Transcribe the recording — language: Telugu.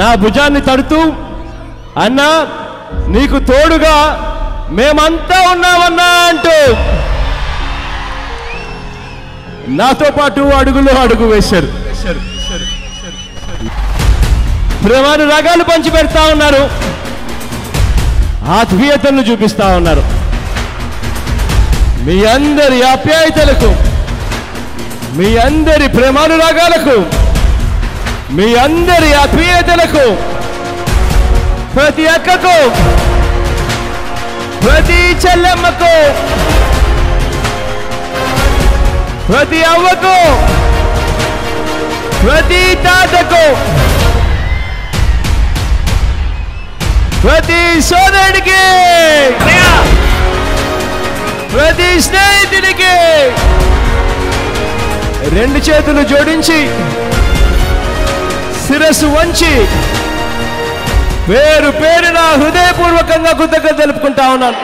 నా భుజాన్ని తడుతూ అన్నా నీకు తోడుగా మేమంతా ఉన్నామన్నా అంటూ నాతో పాటు అడుగులో అడుగు వేశారు. ప్రేమాను రగాలు పంచి పెడతా ఉన్నారు. ఆత్మీయతను చూపిస్తా ఉన్నారు. మీ అందరి ఆప్యాయతలకు మీ అందరి ప్రేమానురాగాలకు మీ అందరి ఆత్మీయతలకు ప్రతి అక్కకు ప్రతి చెల్లెమ్మకు ప్రతి అవ్వకు ప్రతి తాతకు ప్రతి సోదరుడికి ప్రతి స్నేహితుడికి రెండు చేతులు జోడించి శిరస్సు వంచి పేరు పేరున హృదయపూర్వకంగా కృతజ్ఞత తెలుపుకుంటా ఉన్నాను.